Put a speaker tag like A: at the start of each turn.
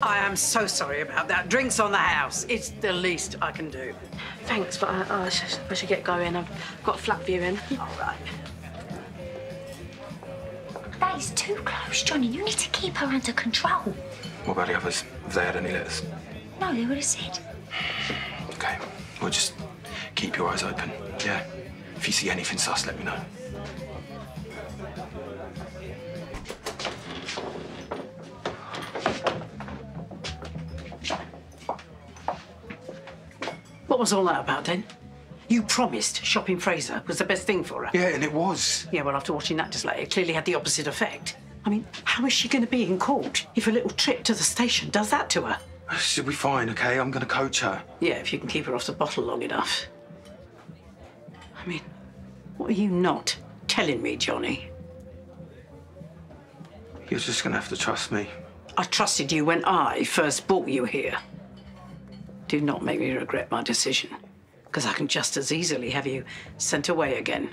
A: I am so sorry about that. Drinks on the house. It's the least I can do.
B: Thanks, but I, I, should, I should get going. I've got a flat viewing.
A: All right.
C: That is too close, Johnny. You need to keep her under control.
D: What about the others? Have they had any letters?
C: No, they would have said.
D: Okay. Well, just keep your eyes open. Yeah. If you see anything sus, let me know.
A: What was all that about then? You promised shopping Fraser was the best thing for her.
D: Yeah, and it was.
A: Yeah, well, after watching that display, it clearly had the opposite effect. I mean, how is she going to be in court if a little trip to the station does that to her?
D: She'll be fine, okay? I'm gonna coach her.
A: Yeah, if you can keep her off the bottle long enough. I mean, what are you not telling me, Johnny?
D: You're just gonna have to trust me.
A: I trusted you when I first brought you here. Do not make me regret my decision, because I can just as easily have you sent away again.